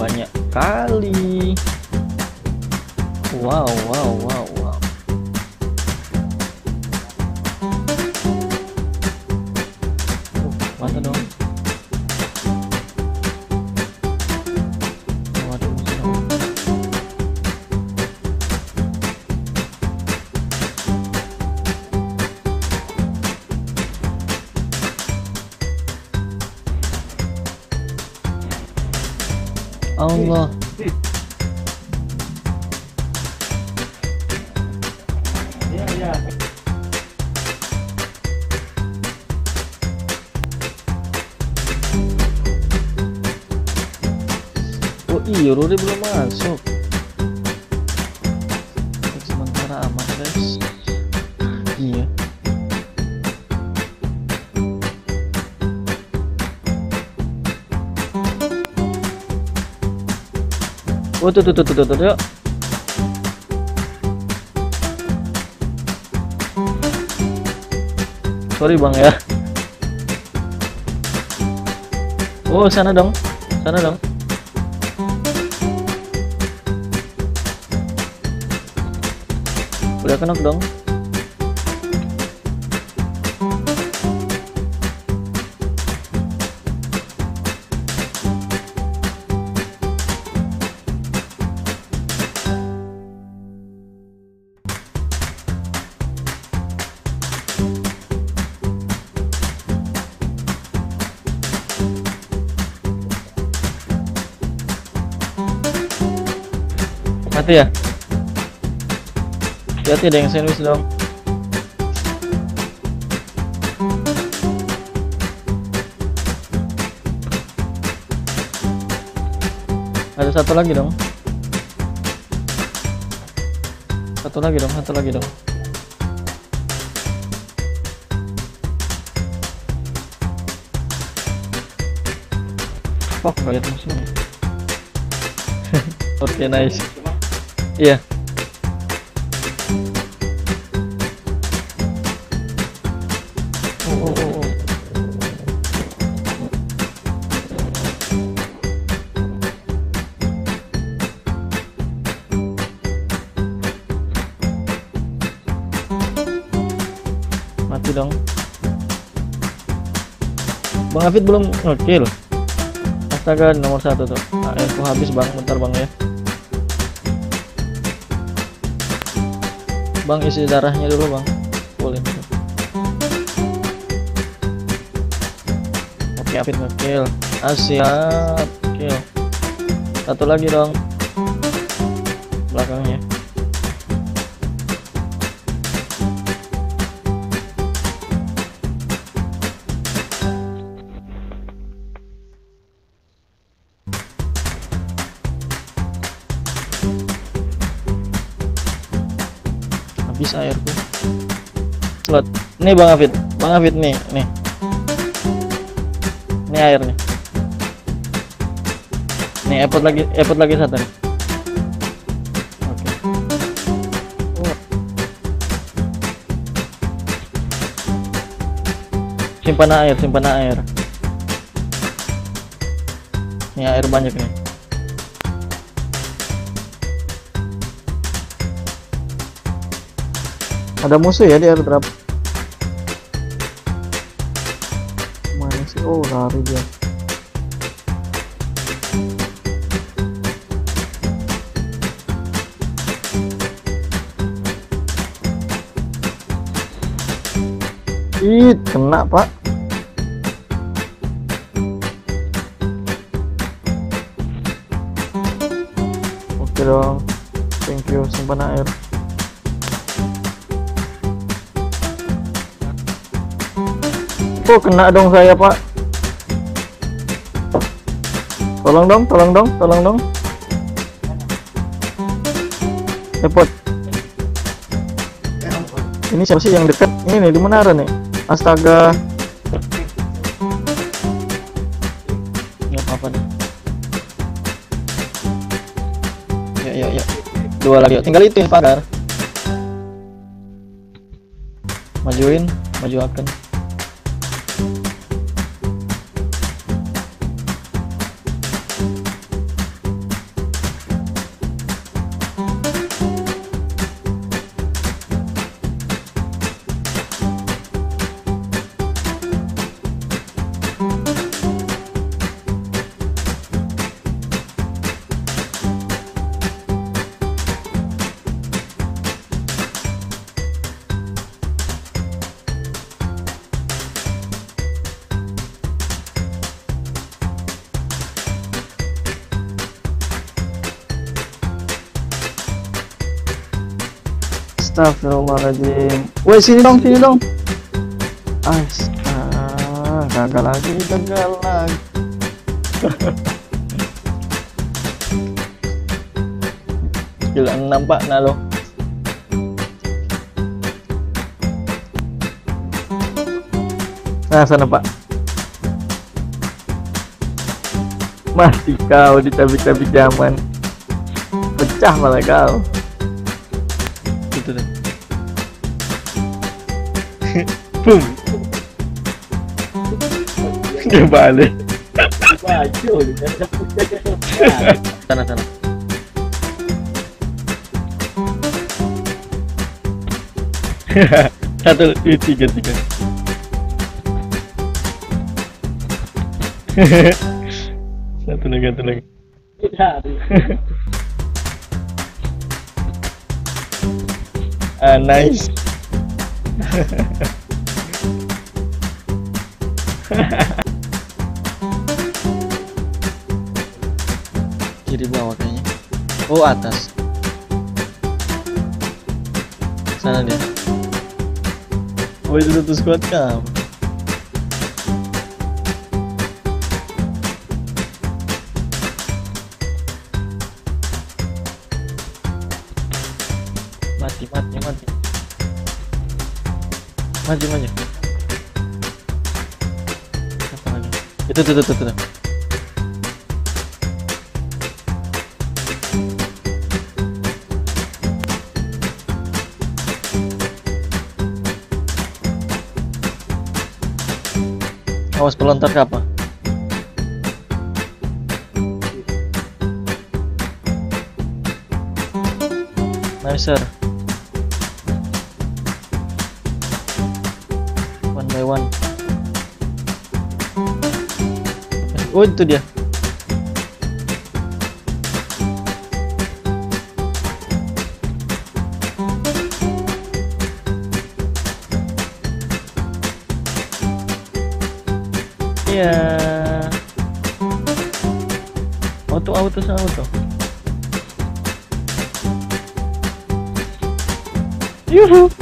Banyak kali. Wow, wow, wow, Allah. Iya, iya. Oh iya, Ruri belum masuk. Untuk Oh tuh tuh tuh tuh tuh, tuh. Sorry bang ya. Oh sana dong, sana dong. Udah kenok dong. Mati ya? Hati-hati ada yang sandwich dong. Ada satu lagi dong. Satu lagi dong, satu lagi dong. Oh, nggak lihat musuhnya. Oke, nice. Iya. Mati dong. Bang Afid belum ngekill. Astaga, nomor satu tuh. Airku habis bang, bentar bang ya. Bang isi darahnya dulu bang. Boleh. Oke, Afid ngekill. Asyap, kill. Satu lagi dong. Belakangnya. Habis airku. Lot. nih bang Afid bang Afid nih nih. Ini air nih. Nih epot lagi epot lagi satu oke. Simpan air simpan air. Ini air banyak nih ada musuh ya di airdrop mana sih? Oh lari dia. Ih, kena pak. Oke dong. Thank you simpan air Oh kena dong saya pak. Tolong dong, tolong dong, tolong dong. Cepet Ini siapa sih yang dekat? Ini nih di menara nih. Astaga. Nggak apa-apa deh Ya ya ya. Dua lagi tinggal itu pagar. Majuin, maju akan Astagfirullahaladzim. Woi sini dong, sini dong. Ah, gagal lagi, gagal lagi. Gila nampak nah lo. Nah sana pak. Mati kau di tabik-tabik zaman. Pecah malah kau. Boom. Dia balik. Baju. Sana sana. Satu, dua, tiga, tiga. satu lagi, satu lagi. Ah, nice. Kiri bawah kayaknya. Oh, atas. Sana dia. Oh, itu satu squad kamu. Maju, maju. Apa lagi? Itu, itu, itu, itu. itu. Awas pelontar ke apa? Nice Oh itu dia. Iya. Auto auto sama auto. Yuhu.